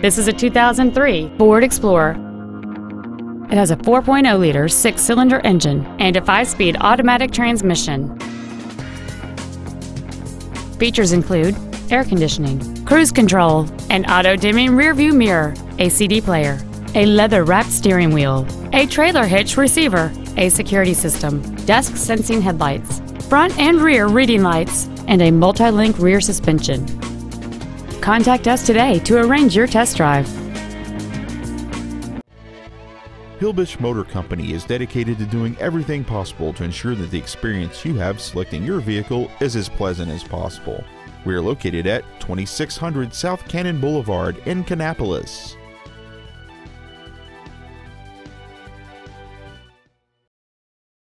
This is a 2003 Ford Explorer. It has a 4.0-liter six-cylinder engine and a five-speed automatic transmission. Features include air conditioning, cruise control, an auto-dimming rearview mirror, a CD player, a leather-wrapped steering wheel, a trailer hitch receiver, a security system, dusk sensing headlights, front and rear reading lights, and a multi-link rear suspension. Contact us today to arrange your test drive. Hilbish Motor Company is dedicated to doing everything possible to ensure that the experience you have selecting your vehicle is as pleasant as possible. We are located at 2600 South Cannon Boulevard in Kannapolis.